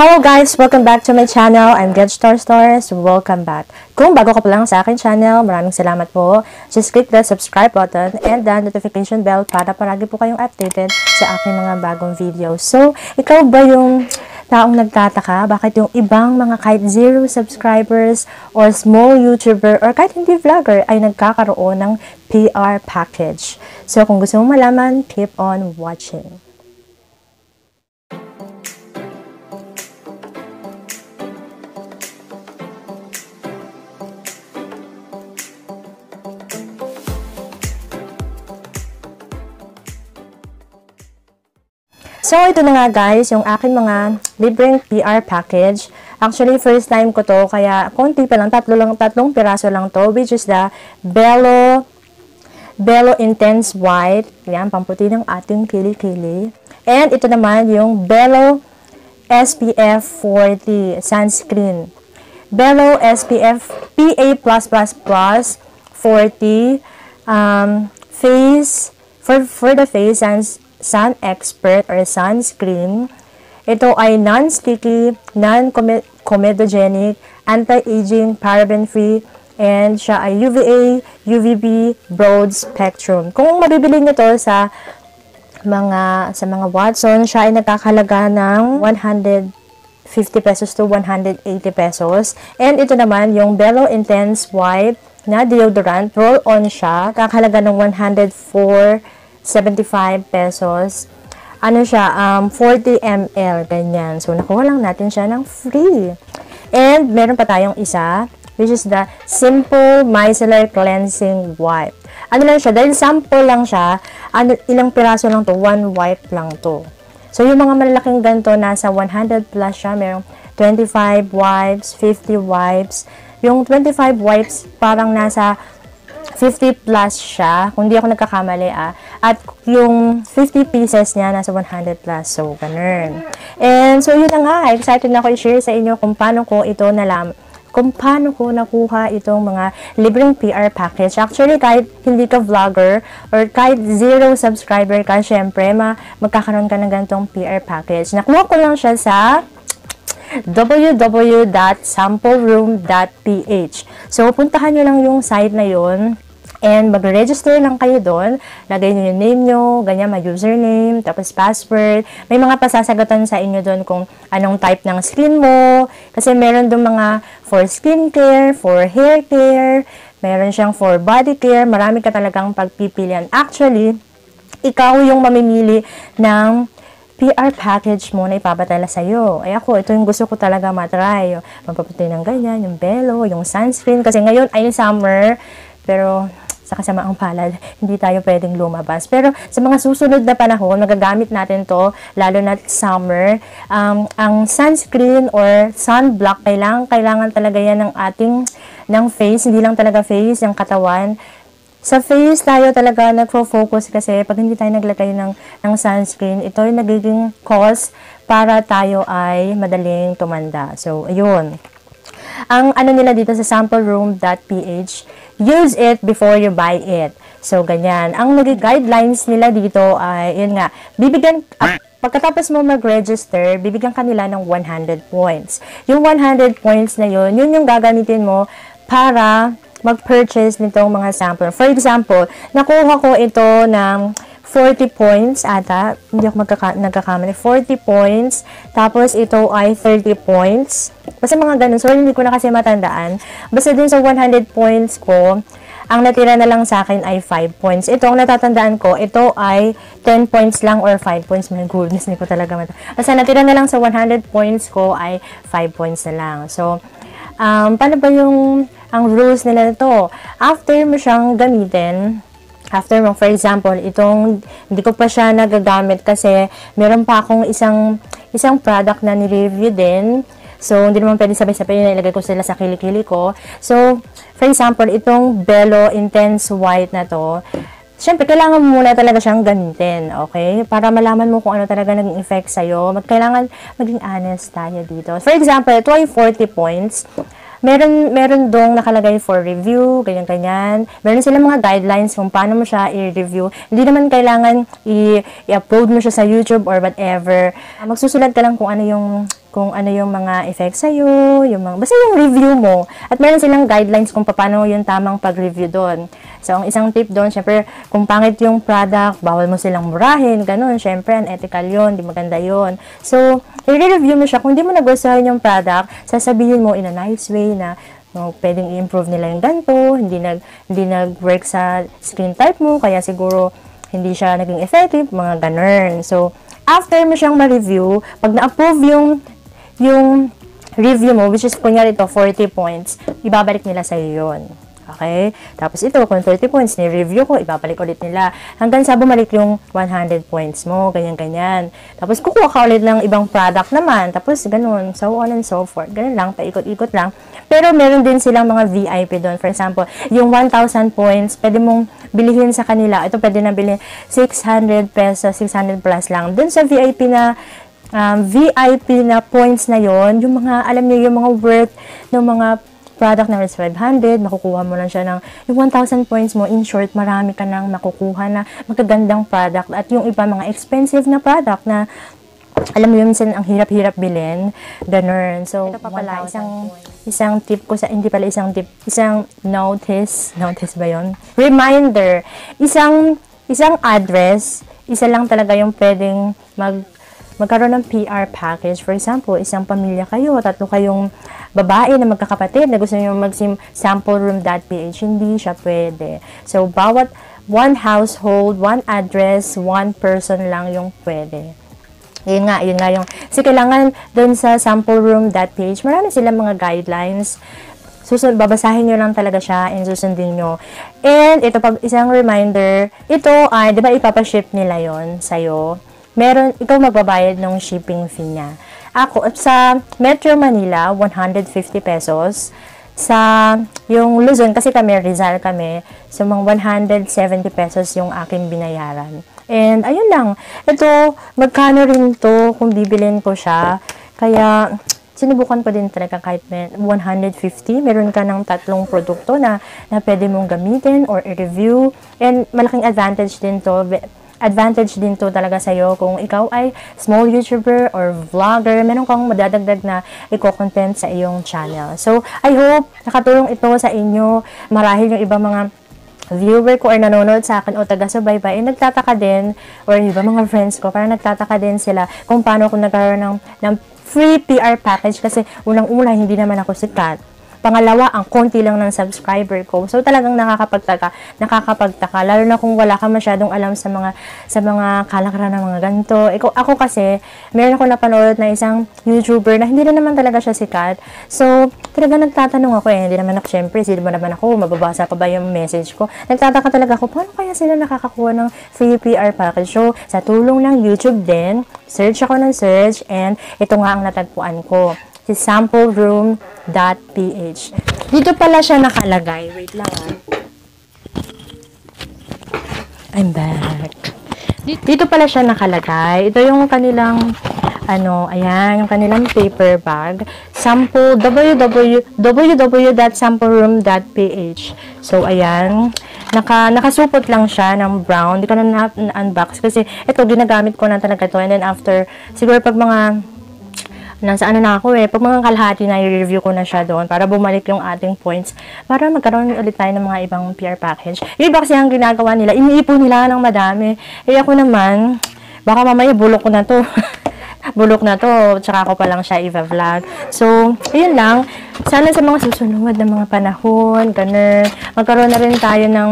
Hello guys! Welcome back to my channel. I'm Get Star Stars. Welcome back. Kung bago ka pa lang sa akin channel, maraming salamat po. Just click the subscribe button and the notification bell para paragi po kayong updated sa aking mga bagong videos. So, ikaw ba yung taong nagtataka bakit yung ibang mga kahit zero subscribers or small YouTuber or kahit hindi vlogger ay nagkakaroon ng PR package. So, kung gusto mo malaman, keep on watching. So, ito na nga guys, yung aking mga libreng PR package. Actually, first time ko to, kaya konti pa lang, tatlo lang, tatlong piraso lang to, which is the Bello, Bello Intense White. Yan, pamputi ng ating kili-kili. And ito naman yung Bello SPF 40 sunscreen. Bello SPF PA+++ 40 um, face, for, for the face, sans, Sun Expert or sunscreen. Ito ay non-sticky, non-comedogenic, anti-aging, paraben-free, and siya ay UVA, UVB, broad spectrum. Kung mabibili nyo to sa mga sa mga Watson, siya ay nagkakalaga ng 150 pesos to 180 pesos. And ito naman yung Bello Intense White na deodorant, roll-on siya, kakalaga ng 104 75 pesos. Ano siya, um, 40 ml, ganyan. So, nakuha lang natin siya ng free. And, meron pa tayong isa, which is the Simple Micellar Cleansing Wipe. Ano lang siya, dahil sample lang siya, ano, ilang piraso lang to, one wipe lang to. So, yung mga malalaking ganito, nasa 100 plus siya, merong 25 wipes, 50 wipes. Yung 25 wipes, parang nasa 50 plus siya, kung di ako nagkakamali ah. At yung 50 pieces niya, nasa 100 plus. So, ganun. And so, yun na nga. Excited na ako i-share sa inyo kung paano ko ito nalam kung paano ko nakuha itong mga libreng PR package. Actually, kahit hindi ka vlogger or kahit zero subscriber ka, syempre, ma magkakaroon ka ng ganitong PR package. Nakuha ko lang siya sa www.sampleroom.ph. So, puntahan nyo lang yung site na yun. And mag-register lang kayo doon. Lagay nyo yung name nyo, ganyan, may username, tapos password. May mga pasasagatan sa inyo doon kung anong type ng skin mo. Kasi meron doon mga for skin care, for hair care, meron siyang for body care. Marami ka talagang pagpipilian. Actually, ikaw yung mamimili ng PR package mo na ipapadala sa'yo. Ay ako, ito yung gusto ko talaga matry. Magpaputi ng ganyan, yung bello, yung sunscreen. Kasi ngayon ay summer, pero sa kasamaang palad, hindi tayo pwedeng lumabas. Pero sa mga susunod na panahon, magagamit natin to, lalo na summer. Um, ang sunscreen or sunblock, kailangan, kailangan talaga yan ng ating ng face, hindi lang talaga face, yung katawan sa face tayo talaga nagfo-focus kasi pag hindi tayo naglagay ng, ng sunscreen, ito yung nagiging cause para tayo ay madaling tumanda. So, ayun. Ang ano nila dito sa sampleroom.ph, use it before you buy it. So, ganyan. Ang naging guidelines nila dito ay, yun nga, bibigyan, uh, pagkatapos mo mag-register, bibigyan kanila ng 100 points. Yung 100 points na yun, yun yung gagamitin mo para mag-purchase nitong mga sample. For example, nakuha ko ito ng 40 points ata. Hindi ako magkaka nagkakamali. 40 points. Tapos ito ay 30 points. Basta mga ganun. So, hindi ko na kasi matandaan. Basta dun sa 100 points ko, ang natira na lang sa akin ay 5 points. Ito, ang natatandaan ko, ito ay 10 points lang or 5 points. My goodness, hindi ko talaga matandaan. Basta natira na lang sa 100 points ko ay 5 points na lang. So, um, paano ba yung ang rules nila nito. After mo siyang gamitin, after mo, for example, itong, hindi ko pa siya nagagamit kasi meron pa akong isang, isang product na ni-review din. So, hindi naman pwede sabay-sabay na ilagay ko sila sa kilikili ko. So, for example, itong Bello Intense White na to, Siyempre, kailangan mo muna talaga siyang gamitin, okay? Para malaman mo kung ano talaga naging effect sa'yo. Kailangan maging honest tayo dito. For example, ito ay 40 points meron, meron dong nakalagay for review, ganyan-ganyan. Meron silang mga guidelines kung paano mo siya i-review. Hindi naman kailangan i-upload mo siya sa YouTube or whatever. Magsusulat ka lang kung ano yung kung ano yung mga effects sa'yo, yung mga, basta yung review mo. At meron silang guidelines kung paano yung tamang pag-review doon. So, ang isang tip doon, syempre, kung pangit yung product, bawal mo silang murahin, ganun. Syempre, unethical yun, di maganda yun. So, i-review mo siya. Kung di mo nagustuhan yung product, sasabihin mo in a nice way na no, pwedeng i-improve nila yung ganito, hindi nag hindi nag-work sa screen type mo, kaya siguro hindi siya naging effective, mga ganun. So, after mo siyang ma-review, pag na-approve yung yung review mo, which is kunyari ito, 40 points, ibabalik nila sa iyo yun. Okay? Tapos ito, kung 30 points, ni-review ko, ibabalik ulit nila. Hanggang sa bumalik yung 100 points mo, ganyan-ganyan. Tapos kukuha ka ulit ng ibang product naman. Tapos ganun, so on and so forth. Ganun lang, paikot-ikot lang. Pero meron din silang mga VIP doon. For example, yung 1,000 points, pwede mong bilihin sa kanila. Ito pwede na bilhin 600 pesos, 600 plus lang. Doon sa VIP na um, VIP na points na yon yung mga, alam niyo yung mga worth ng mga product na is 500, makukuha mo lang siya ng yung 1,000 points mo. In short, marami ka nang makukuha na magagandang product. At yung iba, mga expensive na product na alam mo yun, minsan ang hirap-hirap bilhin. Ganun. So, ito pa pala, isang, isang tip ko sa, hindi pala isang tip, isang notice, notice ba yon Reminder, isang, isang address, isa lang talaga yung pwedeng mag, magkaroon ng PR package. For example, isang pamilya kayo, tatlo kayong babae na magkakapatid na gusto nyo mag-sim sample room.ph, hindi siya pwede. So, bawat one household, one address, one person lang yung pwede. Yun nga, yun nga yung, kasi kailangan dun sa sample room.ph, marami silang mga guidelines susunod, babasahin nyo lang talaga siya and susundin nyo. And ito pag isang reminder, ito ay, di ba ipapaship nila yon sa'yo? Meron, ikaw magbabayad ng shipping fee niya. Ako, sa Metro Manila, 150 pesos. Sa, yung Luzon, kasi kami, Rizal kami, so mga 170 pesos yung aking binayaran. And, ayun lang. Ito, magkano rin to kung bibilin ko siya. Kaya, sinubukan ko din talaga kahit 150. Meron ka ng tatlong produkto na, na pwede mong gamitin or i-review. And malaking advantage din to advantage din to talaga sa'yo kung ikaw ay small YouTuber or vlogger, meron kang madadagdag na i-content sa iyong channel. So, I hope nakatulong ito sa inyo. Marahil yung ibang mga viewer ko or nanonood sa akin o taga-subaybay, eh, nagtataka din, or iba mga friends ko, parang nagtataka din sila kung paano ako nagkaroon ng, ng free PR package kasi unang-una hindi naman ako sikat. Pangalawa, ang konti lang ng subscriber ko. So talagang nakakapagtaka, nakakapagtaka lalo na kung wala ka masyadong alam sa mga sa mga kalakaran ng mga ganito. Eko, ako kasi meron ako napanood na isang YouTuber na hindi na naman talaga siya sikat. So talaga nagtatanong ako eh, hindi naman ako syempre, sino ba naman ako, mababasa pa ba yung message ko? Nagtataka talaga ako, paano kaya sila nakakakuha ng free PR package? So sa tulong ng YouTube din, search ako ng search and ito nga ang natagpuan ko sampleroom.ph. Dito pala siya nakalagay. Wait lang ah. I'm back. Dito pala siya nakalagay. Ito yung kanilang ano, ayan, yung kanilang paper bag. Sample, www, www.sampleroom.ph. So, ayan. Naka, nakasupot lang siya ng brown. Hindi ko na na-unbox kasi ito, ginagamit ko na talaga to. And then after, siguro pag mga nasa ano na ako eh, pag mga kalahati na i-review ko na siya doon para bumalik yung ating points para magkaroon ulit tayo ng mga ibang PR package. Yung iba kasi ang ginagawa nila, iniipon nila ng madami. Eh ako naman, baka mamaya bulok ko na to. bulok na to, tsaka ako pa lang siya i-vlog. So, ayun lang. Sana sa mga susunod na mga panahon, ganun, magkaroon na rin tayo ng,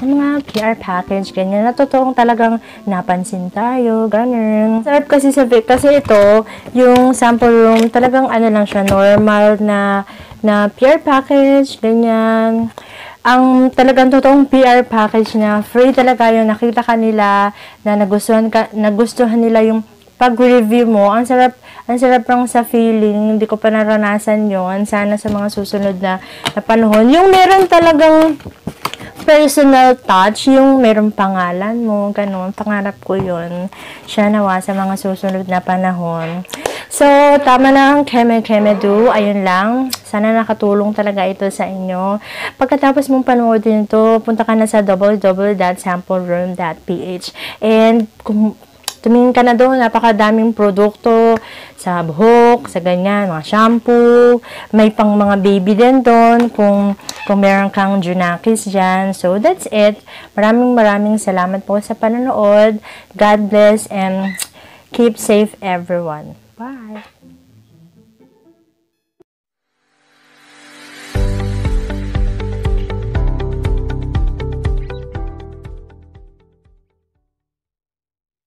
ng mga PR package, ganyan, na totoong talagang napansin tayo, ganun. Sarap kasi sa kasi ito, yung sample room, talagang ano lang siya, normal na, na PR package, ganyan ang talagang totoong PR package niya, free talaga yung nakita kanila na nagustuhan, ka, nagustuhan nila yung pag-review mo, ang sarap, ang sarap lang sa feeling, hindi ko pa naranasan yon Sana sa mga susunod na, na panahon. Yung meron talagang personal touch, yung meron pangalan mo, ganun, pangarap ko yun. Siya nawa sa mga susunod na panahon. So, tama na ang Keme Keme Do. Ayun lang. Sana nakatulong talaga ito sa inyo. Pagkatapos mong panoodin ito, punta ka na sa www.sampleroom.ph and kung tumingin ka na doon, napakadaming produkto sa buhok, sa ganyan, mga shampoo, may pang mga baby din doon kung, kung meron kang Junakis dyan. So, that's it. Maraming maraming salamat po sa panonood. God bless and keep safe everyone. Bye!